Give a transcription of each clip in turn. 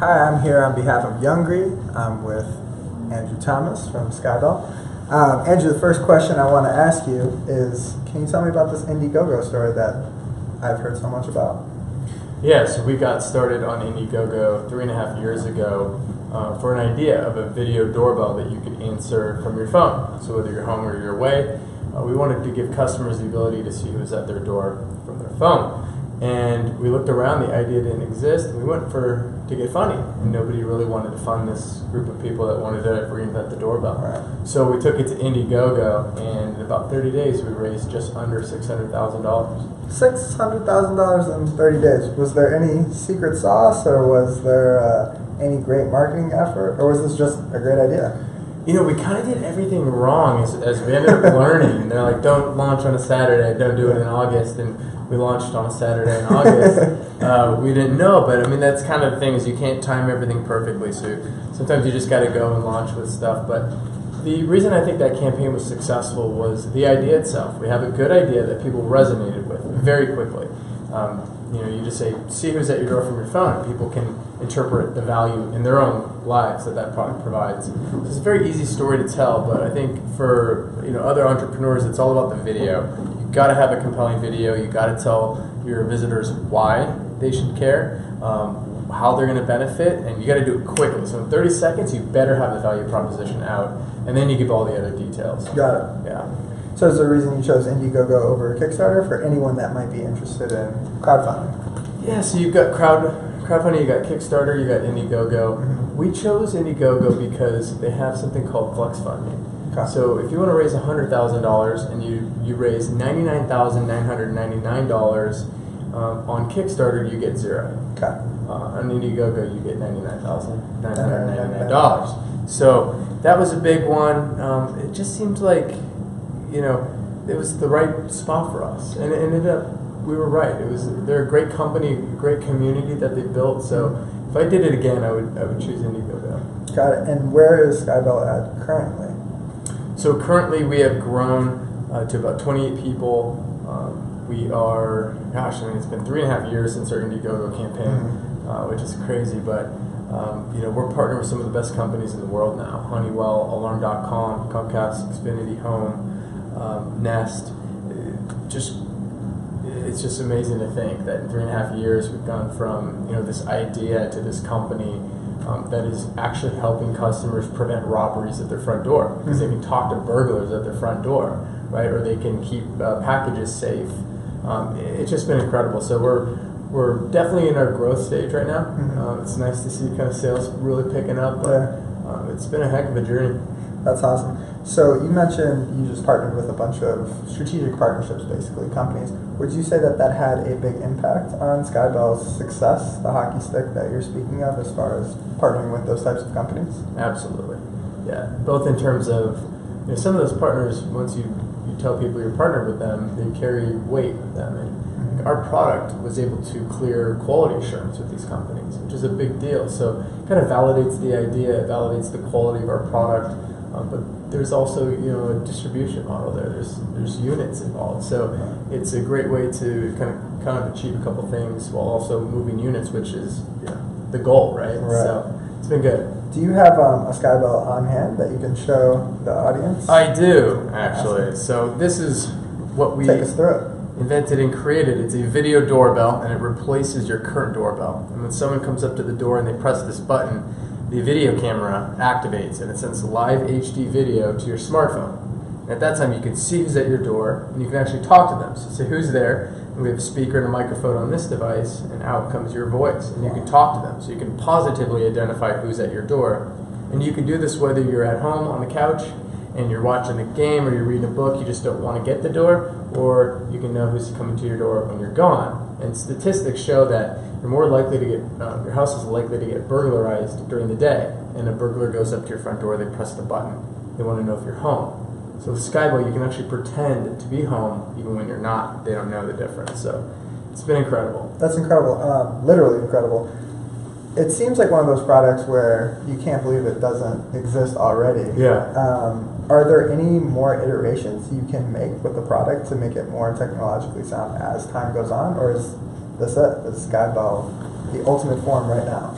Hi, I'm here on behalf of Youngry. I'm with Andrew Thomas from Skybell. Um, Andrew, the first question I want to ask you is can you tell me about this Indiegogo story that I've heard so much about? Yeah, so we got started on Indiegogo three and a half years ago uh, for an idea of a video doorbell that you could answer from your phone. So whether you're home or you're away, uh, we wanted to give customers the ability to see who's at their door from their phone. And we looked around, the idea didn't exist, and we went for to get funny. And nobody really wanted to fund this group of people that wanted to reinvent the doorbell. Right. So we took it to Indiegogo, and in about 30 days, we raised just under $600,000. $600,000 in 30 days. Was there any secret sauce or was there uh, any great marketing effort or was this just a great idea? You know, we kind of did everything wrong as, as we ended up learning. They're like, don't launch on a Saturday, don't do it in August. And we launched on a Saturday in August. uh, we didn't know, but I mean, that's kind of the thing is you can't time everything perfectly. So sometimes you just got to go and launch with stuff. But the reason I think that campaign was successful was the idea itself. We have a good idea that people resonated with very quickly. Um, you know, you just say, see who's at your door from your phone, and people can interpret the value in their own lives that that product provides. So it's a very easy story to tell, but I think for you know other entrepreneurs, it's all about the video. Got to have a compelling video. You got to tell your visitors why they should care, um, how they're going to benefit, and you got to do it quickly. So in 30 seconds, you better have the value proposition out, and then you give all the other details. Got it. Yeah. So is there a reason you chose Indiegogo over Kickstarter for anyone that might be interested in crowdfunding? Yeah, so you've got crowd crowdfunding, you got Kickstarter, you got Indiegogo. Mhm. We chose Indiegogo because they have something called flex funding. So if you want to raise hundred thousand dollars and you you raise ninety nine thousand nine hundred ninety nine dollars um, on Kickstarter, you get zero. Okay. Uh, on Indiegogo, you get ninety nine thousand nine hundred ninety nine dollars. So that was a big one. Um, it just seemed like, you know, it was the right spot for us, and it ended up we were right. It was they're a great company, great community that they built. So if I did it again, I would I would choose Indiegogo. Got it. And where is Skybell at currently? So currently we have grown uh, to about 28 people. Um, we are, gosh, I mean, it's been three and a half years since our Indiegogo campaign, uh, which is crazy. But um, you know, we're partnered with some of the best companies in the world now: Honeywell, Alarm.com, Comcast, Xfinity Home, um, Nest. It just it's just amazing to think that in three and a half years we've gone from you know this idea to this company um, that is actually helping customers prevent robberies at their front door because they can talk to burglars at their front door, right? Or they can keep uh, packages safe. Um, it- it's just been incredible. So we're we're definitely in our growth stage right now. Mhm. Uh, it's nice to see kind of sales really picking up, but Yeah. um, it's been a heck of a journey. That's awesome. So you mentioned you just partnered with a bunch of strategic partnerships, basically companies. Would you say that that had a big impact on Skybell's success, the hockey stick that you're speaking of, as far as partnering with those types of companies? Absolutely, yeah. Both in terms of you know, some of those partners, once you, you tell people you're partnered with them, they carry weight with them. And our product was able to clear quality assurance with these companies, which is a big deal. So it kind of validates the idea, it validates the quality of our product. Um, but there's also you know a distribution model there. There's there's units involved, so it's a great way to kind of kind of achieve a couple things while also moving units, which is you know, the goal, right? Right. So it's been good. Do you have um, a Skybell on hand that you can show the audience? I do actually. So this is what we Take us through invented and created. It's a video doorbell, and it replaces your current doorbell. And when someone comes up to the door and they press this button, the video camera activates, and it sends live HD video to your smartphone. And at that time, you can see who's at your door, and you can actually talk to them. So say who's there, and we have a speaker and a microphone on this device, and out comes your voice, and you can talk to them. So you can positively identify who's at your door. And you can do this whether you're at home on the couch and you're watching a game or you're reading a book, you just don't want to get the door, or you can know who's coming to your door when you're gone. And statistics show that you're more likely to get, um, your house is likely to get burglarized during the day. And a burglar goes up to your front door, they press the button, they want to know if you're home. So with Skybell, you can actually pretend to be home even when you're not. They don't know the difference. So it's been incredible. That's incredible. Um, literally incredible. It seems like one of those products where you can't believe it doesn't exist already. Yeah. Um, are there any more iterations you can make with the product to make it more technologically sound as time goes on, or is this it? Is Skybell the ultimate form right now?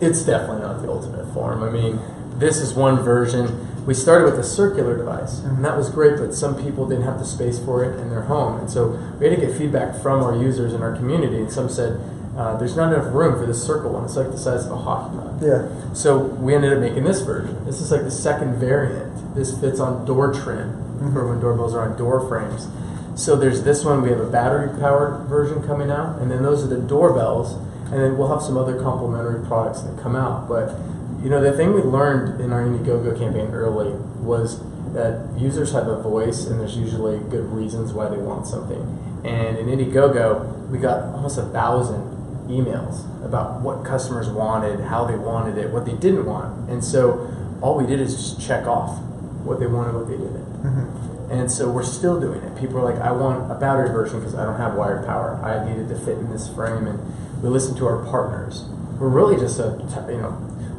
It's definitely not the ultimate form. I mean, this is one version. We started with a circular device, and that was great, but some people didn't have the space for it in their home. And so we had to get feedback from our users in our community, and some said, uh, there's not enough room for this circle one. It's like the size of a hockey puck. Yeah. So we ended up making this version. This is like the second variant. This fits on door trim for when doorbells are on door frames. So there's this one. We have a battery powered version coming out, and then those are the doorbells. And then we'll have some other complementary products that come out. But you know, the thing we learned in our Indiegogo campaign early was that users have a voice, and there's usually good reasons why they want something. And in Indiegogo, we got almost a thousand emails about what customers wanted, how they wanted it, what they didn't want. And so all we did is just check off what they wanted, what they didn't. Mhm. And so we're still doing it. People are like, I want a battery version because I don't have wired power. I needed to fit in this frame. And we listen to our partners. We're really just a, you know,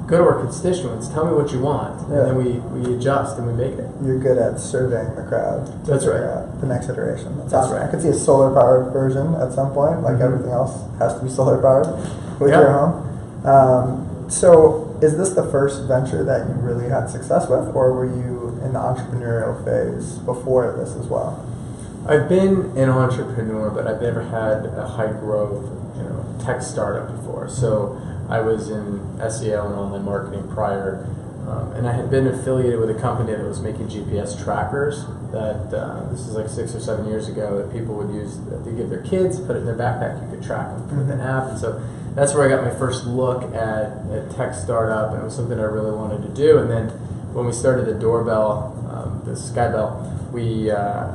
go to our constituents, tell me what you want. Yeah. And then we, we adjust and we make it. You're good at surveying the crowd. That's right. The next iteration. That's, That's awesome. right. I could see a solar powered version at some point. Like Mhm. everything else has to be solar powered with Yeah. your home. Um, so, is this the first venture that you really had success with, or were you in the entrepreneurial phase before this as well? I've been an entrepreneur, but I've never had a high growth, you know, tech startup before. So I was in SEO and online marketing prior, um, and I had been affiliated with a company that was making GPS trackers. That uh, this is like six or seven years ago that people would use to give their kids, put it in their backpack, you could track them with an app, and so that's where I got my first look at a tech startup, and it was something I really wanted to do. And then when we started the doorbell, um, the Skybell, we uh,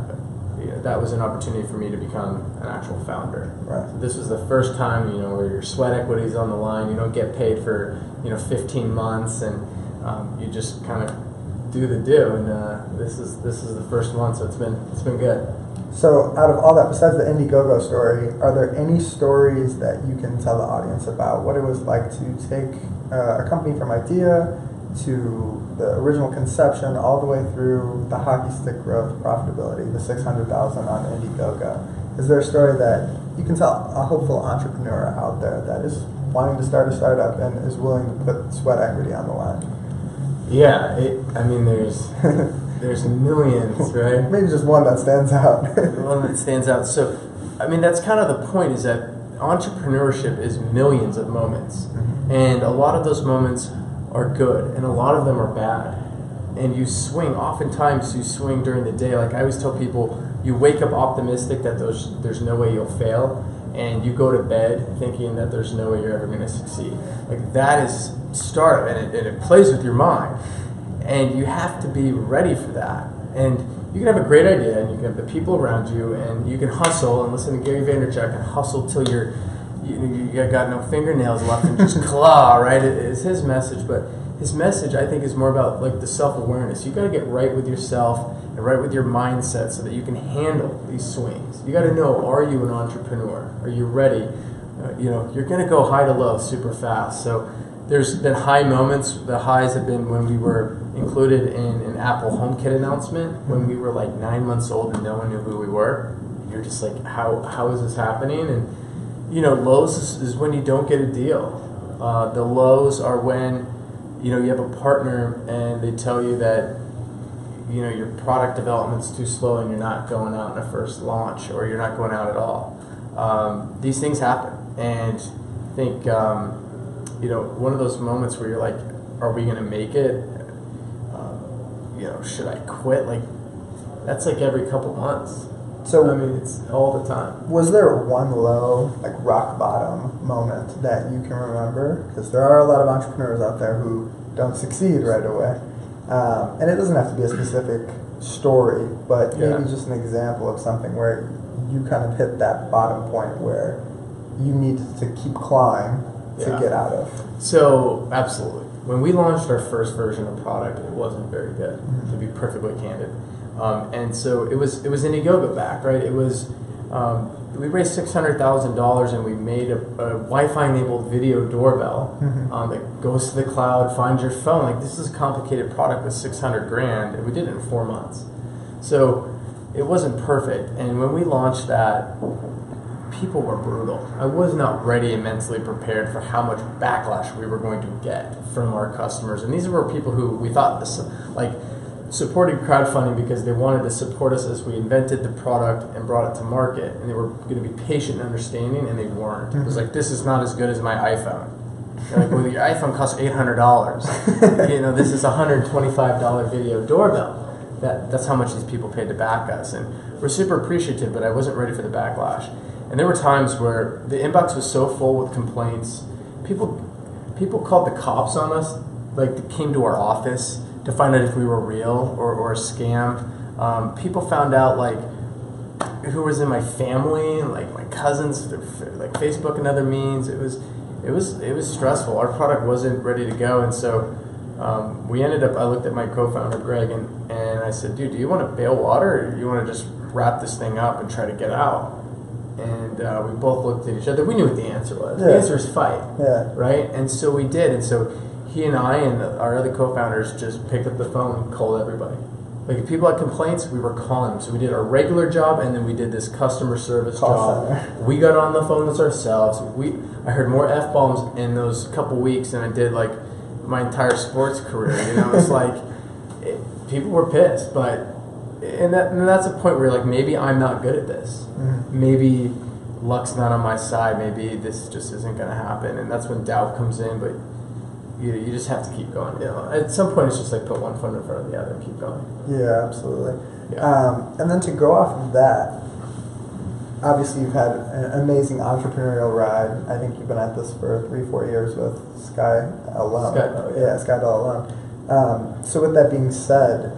that was an opportunity for me to become an actual founder. Right. So this was the first time, you know, where your sweat equity is on the line. You don't get paid for, you know, 15 months, and um, you just kind of do the do. And uh, this is this is the first one, so it's been it's been good. So, out of all that, besides the Indiegogo story, are there any stories that you can tell the audience about what it was like to take uh, a company from idea to the original conception all the way through the hockey stick growth profitability, the 600,000 on Indiegogo? Is there a story that you can tell a hopeful entrepreneur out there that is wanting to start a startup and is willing to put sweat equity on the line? Yeah, it, I mean, there's there's millions, right? Maybe just one that stands out. one that stands out. So, I mean, that's kind of the point is that entrepreneurship is millions of moments. Mm-hmm. And a lot of those moments are good, and a lot of them are bad. And you swing, oftentimes, you swing during the day. Like I always tell people, you wake up optimistic that there's, there's no way you'll fail, and you go to bed thinking that there's no way you're ever going to succeed. Like that is startup, and it, and it plays with your mind and you have to be ready for that. And you can have a great idea, and you can have the people around you, and you can hustle and listen to Gary Vaynerchuk and hustle till you're you, you got no fingernails left and just claw. Right? It is his message, but his message I think is more about like the self awareness. You got to get right with yourself and right with your mindset so that you can handle these swings. You got to know: Are you an entrepreneur? Are you ready? Uh, you know, you're going to go high to low super fast. So there's been high moments. The highs have been when we were included in an Apple HomeKit announcement when we were like nine months old and no one knew who we were. You're just like, how how is this happening? And you know, lows is, is when you don't get a deal. Uh, the lows are when you know you have a partner and they tell you that you know your product development's too slow and you're not going out in a first launch or you're not going out at all. Um, these things happen, and I think um, you know one of those moments where you're like, "Are we going to make it?" Um, you know, should I quit? Like that's like every couple months. So, I mean, it's all the time. Was there one low, like rock bottom moment that you can remember? Because there are a lot of entrepreneurs out there who don't succeed right away. Um, and it doesn't have to be a specific story, but Yeah. maybe just an example of something where you kind of hit that bottom point where you need to keep clawing to Yeah. get out of. So absolutely, when we launched our first version of product, it wasn't very good, Mhm. to be perfectly candid. Um, and so it was it was Indiegogo back, right? It was um, we raised six hundred thousand dollars and we made a, a Wi-Fi enabled video doorbell Mhm. um, that goes to the cloud, finds your phone. Like this is a complicated product with six hundred grand, and we did it in four months. So it wasn't perfect. And when we launched that, people were brutal. I was not ready and mentally prepared for how much backlash we were going to get from our customers. And these were people who we thought this, like supported crowdfunding because they wanted to support us as we invented the product and brought it to market, and they were going to be patient and understanding, and they weren't. It was mm-hmm. like this is not as good as my iPhone. They're like, well, your iPhone costs eight hundred dollars. you know, this is a hundred twenty-five dollar video doorbell. That that's how much these people paid to back us, and we're super appreciative. But I wasn't ready for the backlash, and there were times where the inbox was so full with complaints. People people called the cops on us, like they came to our office to find out if we were real or, or a scam. Um, people found out like who was in my family, like my cousins, through, like Facebook and other means. It was it was it was stressful. Our product wasn't ready to go, and so um, we ended up. I looked at my co-founder Greg and, and I said, "Dude, do you want to bail water, or do you want to just wrap this thing up and try to get out?" And uh, we both looked at each other. We knew what the answer was. The answer is fight Yeah. right? And so we did. And so he and I and our other co-founders just picked up the phone and called everybody. Like if people had complaints, we were calling them. So we did our regular job, and then we did this customer service Call job. center. We got on the phone with ourselves. We I heard more f bombs in those couple weeks than I did like my entire sports career. You know, it's like it, people were pissed, but and that and that's a point where like maybe I'm not good at this Mhm. maybe luck's not on my side. Maybe this just isn't going to happen, and that's when doubt comes in. But you, you just have to keep going. You know, at some point, it's just like put one foot in front of the other and keep going. Yeah, absolutely. Yeah. Um, and then to go off of that, obviously you've had an amazing entrepreneurial ride. I think you've been at this for three, four years with Sky alone. Skybell, yeah. yeah, Skybell alone. Um, so with that being said,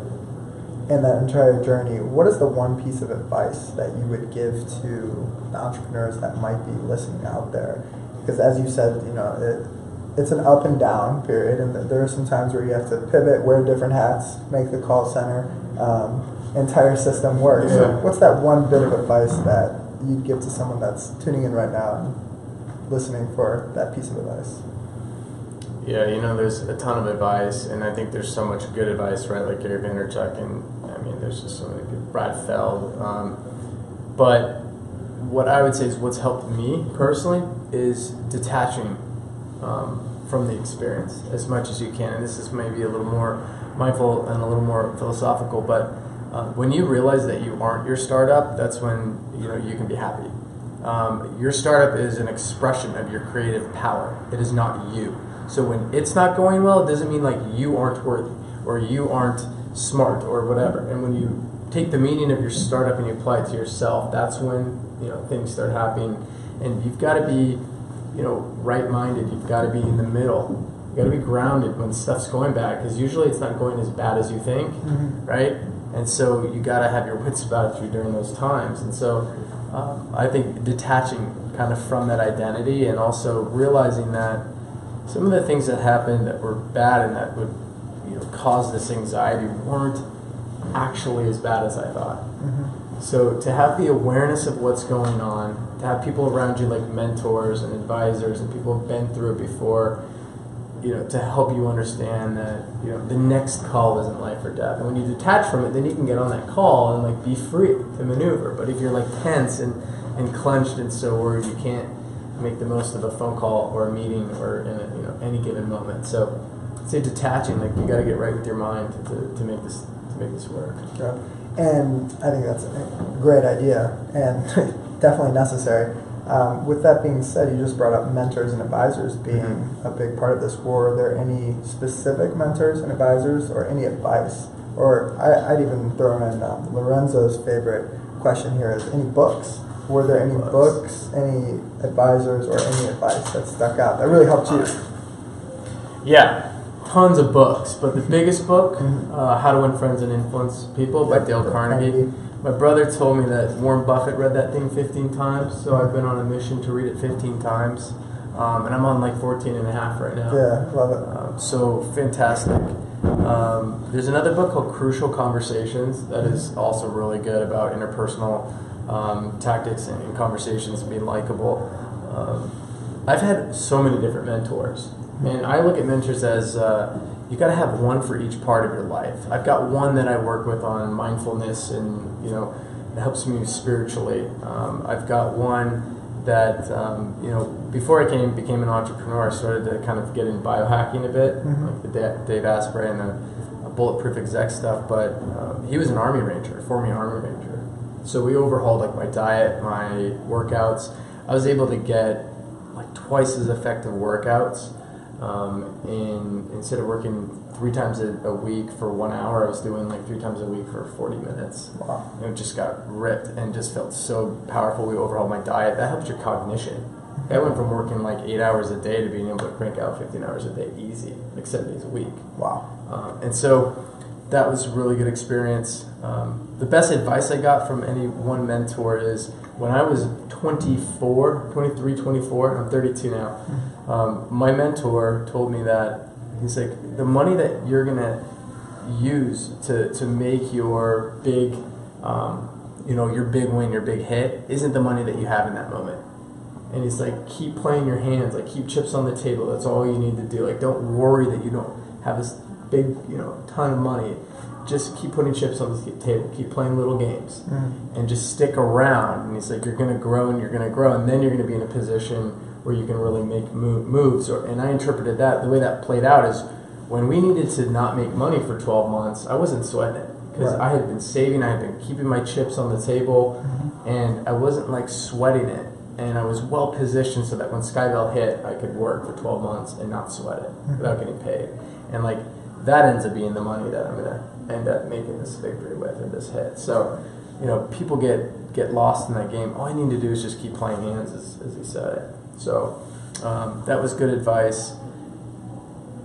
in that entire journey, what is the one piece of advice that you would give to the entrepreneurs that might be listening out there? Because as you said, you know, it, it's an up and down period, and there are some times where you have to pivot, wear different hats, make the call center um, entire system work. So, what's that one bit of advice that you'd give to someone that's tuning in right now and listening for that piece of advice? Yeah, you know, there's a ton of advice, and I think there's so much good advice, right? Like Gary Vaynerchuk, and I mean, there's just so many good. Brad Feld. Um, but what I would say is what's helped me personally is detaching um, from the experience as much as you can. And this is maybe a little more mindful and a little more philosophical, but uh, when you realize that you aren't your startup, that's when you know you can be happy. Um, your startup is an expression of your creative power. It is not you. So when it's not going well, it doesn't mean like you aren't worthy or you aren't smart or whatever. And when you take the meaning of your startup and you apply it to yourself, that's when you know things start happening. And you've got to be, you know, right-minded. You've got to be in the middle. You got to be grounded when stuff's going bad because usually it's not going as bad as you think, Mhm. right? And so you got to have your wits about you during those times. And so um, I think detaching kind of from that identity and also realizing that some of the things that happened that were bad and that would you know cause this anxiety weren't actually as bad as I thought. Mm-hmm. So to have the awareness of what's going on, to have people around you like mentors and advisors and people who've been through it before, you know, to help you understand that you know the next call isn't life or death. And when you detach from it, then you can get on that call and like be free to maneuver. But if you're like tense and and clenched and so worried, you can't make the most of a phone call or a meeting or in a, you know any given moment. So say detaching, like you got to get right with your mind to, to make this to make this work. Yeah. And I think that's a great idea and definitely necessary. Um, with that being said, you just brought up mentors and advisors being Mhm. a big part of this. Were there any specific mentors and advisors or any advice? Or I, I'd even throw in um, Lorenzo's favorite question here is any books? Were there any Books. books, any advisors, or any advice that stuck out that really helped you? Yeah, tons of books, but the biggest book, uh, How to Win Friends and Influence People by Dale. Carnegie. My brother told me that Warren Buffett read that thing 15 times, so I've been on a mission to read it 15 times. Um, and I'm on like 14 and a half right now. Yeah, love it. Um, so fantastic. Um, there's another book called Crucial Conversations that is also really good about interpersonal um, tactics and, and conversations and being likable. Um, I've had so many different mentors, and I look at mentors as uh, you got to have one for each part of your life. I've got one that I work with on mindfulness and you know it helps me spiritually. Um, I've got one that um, you know before I came became an entrepreneur, I started to kind of get in biohacking a bit, Mhm. like the Da- Dave Asprey and the uh, bulletproof exec stuff. But um, he was an army ranger, a former army ranger, so we overhauled like my diet, my workouts. I was able to get like twice as effective workouts. Um, in instead of working three times a, a week for one hour, I was doing like three times a week for forty minutes. Wow. And it just got ripped and just felt so powerful. We overhauled my diet. That helps your cognition. I went from working like eight hours a day to being able to crank out 15 hours a day easy, like seven days a week. Wow. Um, and so that was a really good experience. Um, the best advice I got from any one mentor is when I was 24, 23, 24, I'm 32 now. Um, my mentor told me that he's like, the money that you're going to use to, to make your big, um, you know, your big win, your big hit, isn't the money that you have in that moment. And he's like, keep playing your hands, like keep chips on the table. That's all you need to do. Like, don't worry that you don't have this big, you know, ton of money. Just keep putting chips on the table. Keep playing little games, Mhm. and just stick around. And he's like, you're gonna grow and you're gonna grow, and then you're gonna be in a position where you can really make move, moves. Or, and I interpreted that the way that played out is when we needed to not make money for 12 months, I wasn't sweating it because Right. I had been saving, I had been keeping my chips on the table, and I wasn't like sweating it. And I was well positioned so that when Skybell hit, I could work for 12 months and not sweat it without getting paid. And like that ends up being the money that I'm gonna end up making this victory with or this hit. So, you know, people get get lost in that game. All I need to do is just keep playing hands, as, as he said. So um, that was good advice.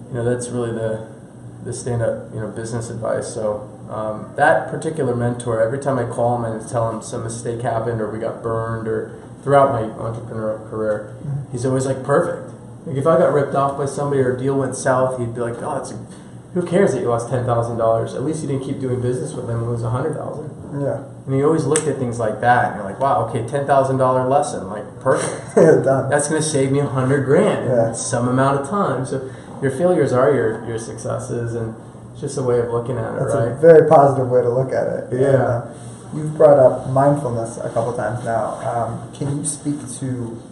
You know, that's really the the stand up you know business advice. So um, that particular mentor, every time I call him and tell him some mistake happened or we got burned or throughout my entrepreneurial career, he's always like perfect. Like if I got ripped off by somebody or a deal went south, he'd be like, "Oh, it's a, who cares that you lost ten thousand dollars? At least you didn't keep doing business with them. It was a hundred thousand. Yeah. And you always looked at things like that, and you're like, "Wow, okay, ten thousand dollar lesson, like perfect." Done. That's going to save me a hundred grand Yeah. in some amount of time. So your failures are your your successes, and it's just a way of looking at it, That's a right? very positive way to look at it. Yeah. And, uh, you've brought up mindfulness a couple times now. Um, can you speak to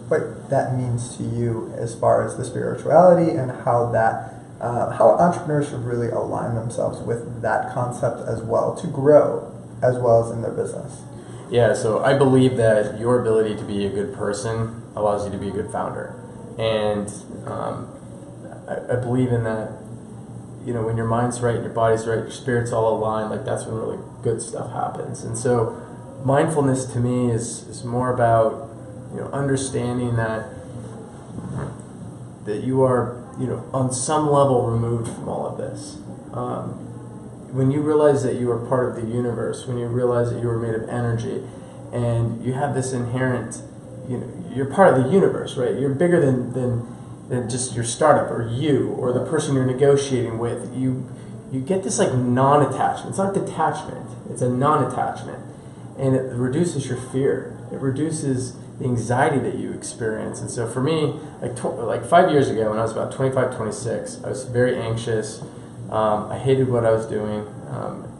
what that means to you as far as the spirituality and how that, uh, how entrepreneurs should really align themselves with that concept as well to grow as well as in their business? Yeah, so I believe that your ability to be a good person allows you to be a good founder. And um, I, I believe in that, you know, when your mind's right, your body's right, your spirit's all aligned, like that's when really good stuff happens. And so mindfulness to me is, is more about, you know, understanding that that you are, you know, on some level removed from all of this. Um, when you realize that you are part of the universe, when you realize that you are made of energy, and you have this inherent, you know, you're part of the universe, right? You're bigger than than, than just your startup or you or the person you're negotiating with. You you get this like non-attachment. It's not detachment. It's a non-attachment, and it reduces your fear. It reduces the anxiety that you experience. And so for me, like tw- like five years ago, when I was about 25, 26, I was very anxious. Um, I hated what I was doing. Um,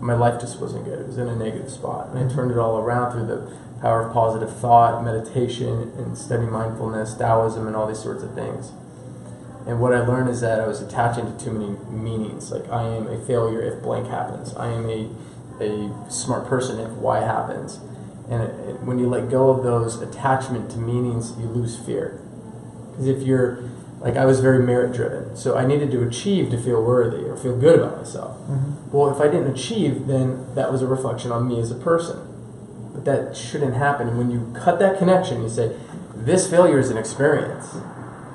my life just wasn't good. It was in a negative spot. And I turned it all around through the power of positive thought, meditation, and studying mindfulness, Taoism, and all these sorts of things. And what I learned is that I was attaching to too many meanings. Like, I am a failure if blank happens. I am a, a smart person if Y happens. And it, it- when you let go of those attachment to meanings, you lose fear. Because if you're, like, I was very merit driven. So I needed to achieve to feel worthy or feel good about myself. Mm-hmm. Well, if I didn't achieve, then that was a reflection on me as a person. But that shouldn't happen. And when you cut that connection, you say, this failure is an experience.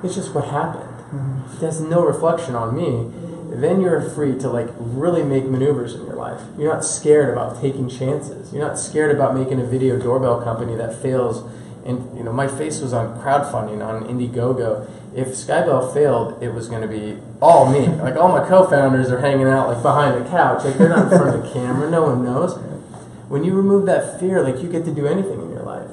It's just what happened. Mm-hmm. It has no reflection on me. Then you're free to like really make maneuvers in your life. You're not scared about taking chances. You're not scared about making a video doorbell company that fails. And you know, my face was on crowdfunding on Indiegogo. If Skybell failed, it was going to be all me. Like all my co-founders are hanging out like behind the couch. Like they're not in front of the camera. No one knows. When you remove that fear, like you get to do anything in your life.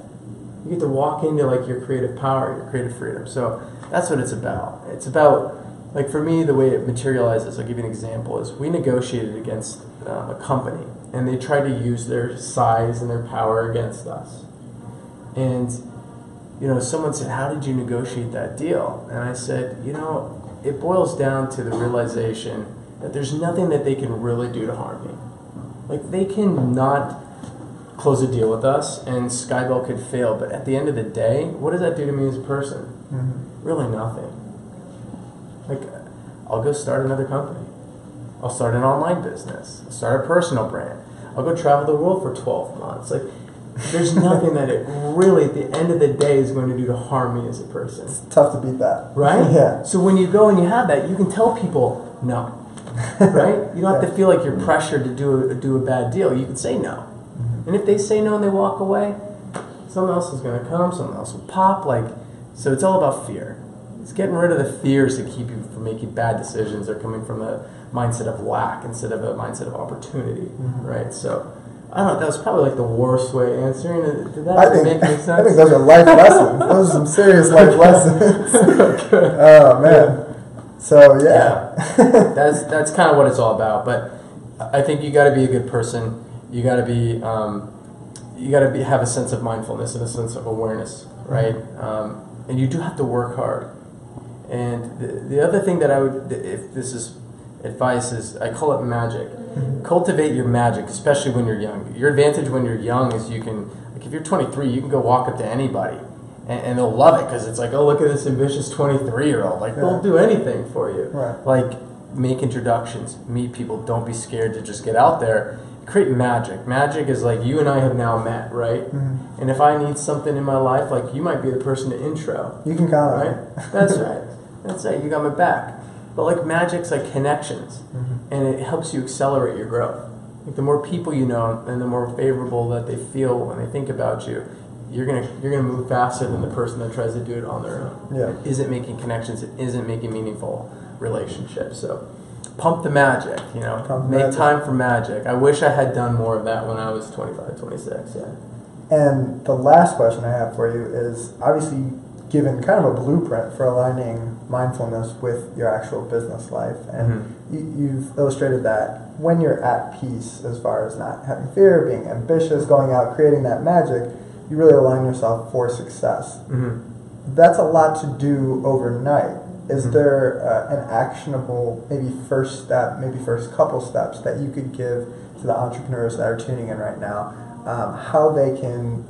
You get to walk into like your creative power, your creative freedom. So that's what it's about. It's about like for me, the way it materializes. I'll give you an example. Is we negotiated against um, a company, and they tried to use their size and their power against us. And you know, someone said, "How did you negotiate that deal?" And I said, "You know, it boils down to the realization that there's nothing that they can really do to harm me. Like they can not close a deal with us, and Skybell could fail. But at the end of the day, what does that do to me as a person? Mm-hmm. Really nothing. Like, I'll go start another company. I'll start an online business. I'll start a personal brand. I'll go travel the world for 12 months. Like, there's nothing that it really, at the end of the day, is going to do to harm me as a person. It's tough to beat that. Right? Yeah. So when you go and you have that, you can tell people no. Right? You don't have to feel like you're pressured to do a, do a bad deal. You can say no. Mhm. And if they say no and they walk away, someone else is going to come, someone else will pop. Like, so it's all about fear. It's getting rid of the fears that keep you from making bad decisions They're coming from a mindset of lack instead of a mindset of opportunity, Mhm. right? So, I don't know. That was probably like the worst way of answering it. Did that I think, make any sense? I think those are life lessons. Those are some serious life lessons. Oh man. So yeah. that's that's kind of what it's all about. But I think you got to be a good person. You got to be um, you got to be have a sense of mindfulness and a sense of awareness, right? Um, and you do have to work hard. And the, the other thing that I would, if this is advice, is I call it magic. Cultivate your magic, especially when you're young. Your advantage when you're young is you can, like if you're 23, you can go walk up to anybody. And, and they'll love it because it's like, oh, look at this ambitious 23 year old. Like, Yeah. they'll do anything for you Right. like make introductions meet people don't be scared to just get out there create magic magic is like you and i have now met right Mhm. and if i need something in my life like you might be the person to intro You can on right it. that's right that's it. you got my back but like magic's like connections Mhm. and it helps you accelerate your growth like the more people you know and the more favorable that they feel when they think about you you're gonna you're gonna move faster than the person that tries to do it on their own Yeah. it isn't making connections it isn't making meaningful relationships so pump the magic you know Pump make magic. time for magic i wish i had done more of that when i was 25 26 yeah And the last question I have for you is obviously given kind of a blueprint for aligning mindfulness with your actual business life. And Mhm. you, you've illustrated that when you're at peace, as far as not having fear, being ambitious, going out, creating that magic, you really align yourself for success. hmm That's a lot to do overnight. Is Mhm. there uh, an actionable, maybe first step, maybe first couple steps that you could give to the entrepreneurs that are tuning in right now, um, how they can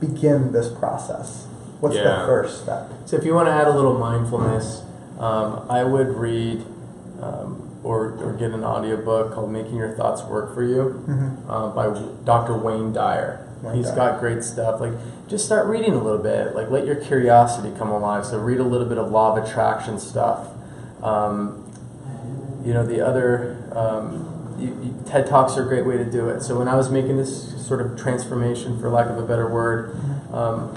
begin this process? What's Yeah. the first step? So if you want to add a little mindfulness, um, I would read um, or, or get an audiobook called Making Your Thoughts Work for You Mm-hmm. uh, by Dr. Wayne Dyer. Wayne He's Dyer. got great stuff. Like, just start reading a little bit. Like, let your curiosity come alive. So, read a little bit of law of attraction stuff. Um, you know, the other um, you, you, TED Talks are a great way to do it. So, when I was making this sort of transformation, for lack of a better word, um,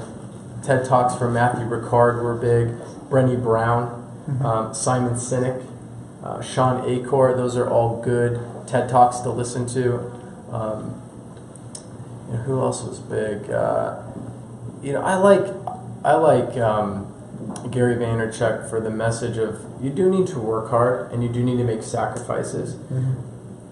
TED Talks from Matthieu Ricard were big. Brené Brown, Mhm. um, Simon Sinek, uh, Shawn Achor. Those are all good TED Talks to listen to. Um, you know, who else was big? Uh, you know, I like I like um, Gary Vaynerchuk for the message of you do need to work hard and you do need to make sacrifices. Mm-hmm.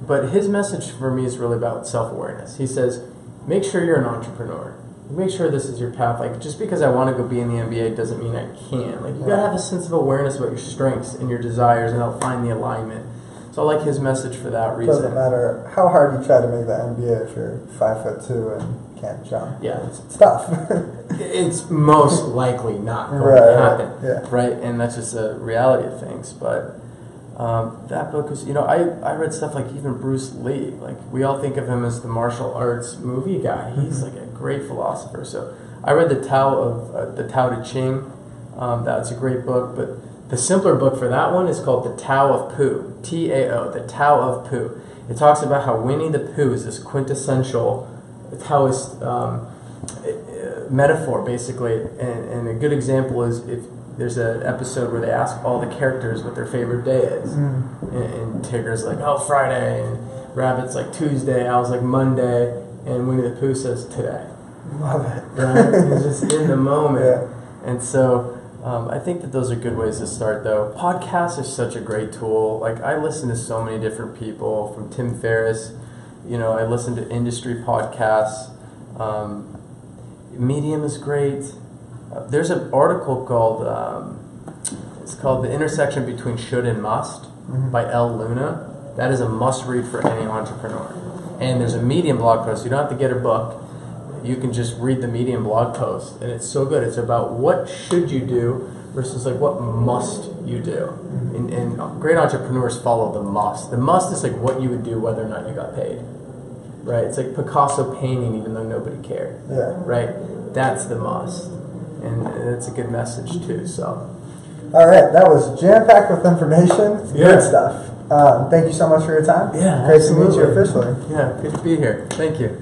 But his message for me is really about self awareness. He says, make sure you're an entrepreneur. Make sure this is your path. Like just because I want to go be in the NBA doesn't mean I can. Like you gotta have a sense of awareness about your strengths and your desires, and I'll find the alignment. So I like his message for that reason. Doesn't matter how hard you try to make the NBA if you're five foot two and can't jump. Yeah. It's tough. It's most likely not going Right, to right, happen, yeah. right? And that's just a reality of things. But um, that book was, you know, I, I read stuff like even Bruce Lee. Like we all think of him as the martial arts movie guy. He's like a great philosopher. So I read the Tao of uh, the Tao Te Ching. Um, that's a great book. But the simpler book for that one is called the Tao of Pooh. T A O. The Tao of Pooh. It talks about how Winnie the Pooh is this quintessential Taoist um, metaphor, basically. And, and a good example is if there's an episode where they ask all the characters what their favorite day is. Mm. And, and Tigger's like, oh, Friday. And Rabbit's like, Tuesday. Owl's like, Monday. And Winnie the Pooh says, today. Love it. Right? He's just in the moment. Yeah. And so um, I think that those are good ways to start, though. Podcasts are such a great tool. Like, I listen to so many different people, from Tim Ferriss. You know, I listen to industry podcasts. Um, Medium is great. Uh, there's an article called um, it's called "The Intersection Between Should and Must" Mhm. by Elle Luna. That is a must-read for any entrepreneur. And there's a Medium blog post. You don't have to get a book. You can just read the Medium blog post, and it's so good. It's about what should you do versus like what must you do. And, and great entrepreneurs follow the must. The must is like what you would do whether or not you got paid. Right? It's like Picasso painting even though nobody cared Yeah. right? That's the must, and it's a good message too. So, All right, that was jam packed with information. Yeah. Good stuff. Um, thank you so much for your time. Yeah, Great to meet you absolutely. officially. yeah, good to be here. Thank you.